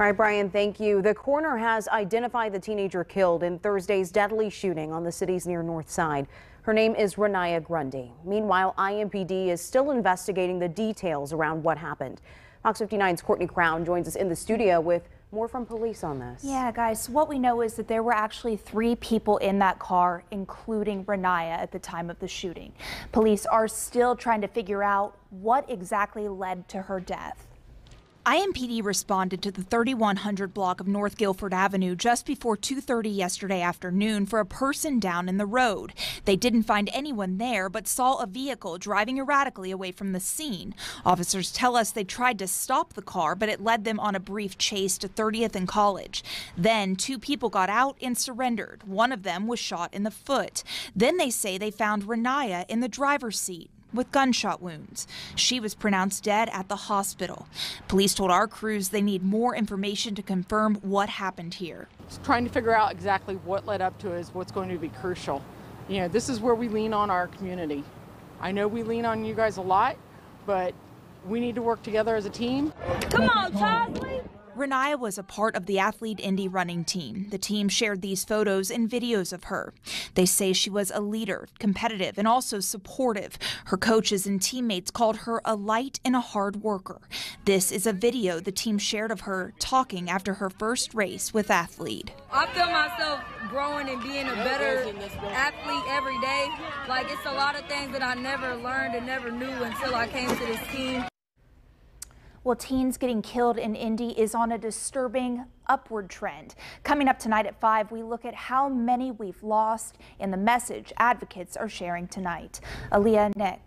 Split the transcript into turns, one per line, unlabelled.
All right, Brian, thank you. The coroner has identified the teenager killed in Thursday's deadly shooting on the city's near north side. Her name is Ranyia Grundy. Meanwhile, IMPD is still investigating the details around what happened. Fox 59's Courtney Crown joins us in the studio with more from police on this.
Yeah, guys, what we know is that there were actually three people in that car, including Ranyia, at the time of the shooting. Police are still trying to figure out what exactly led to her death. IMPD responded to the 3100 block of North Guilford Avenue just before 2:30 yesterday afternoon for a person down in the road. They didn't find anyone there but saw a vehicle driving erratically away from the scene. Officers tell us they tried to stop the car, but it led them on a brief chase to 30th and College. Then two people got out and surrendered. One of them was shot in the foot. Then they say they found Ranyia in the driver's seat with gunshot wounds. She was pronounced dead at the hospital. Police told our crews they need more information to confirm what happened here.
Trying to figure out exactly what led up to it is what's going to be crucial. You know, this is where we lean on our community. I know we lean on you guys a lot, but we need to work together as a team.
Come on, Charlie.
Ranyia was a part of the Athlete Indy running team. The team shared these photos and videos of her. They say she was a leader, competitive, and also supportive. Her coaches and teammates called her a light and a hard worker. This is a video the team shared of her talking after her first race with Athlete.
I feel myself growing and being a better athlete every day. Like it's a lot of things that I never learned and never knew until I came to this team.
Well, teens getting killed in Indy is on a disturbing upward trend. Coming up tonight at 5, we look at how many we've lost and the message advocates are sharing tonight. Aaliyah, Nick.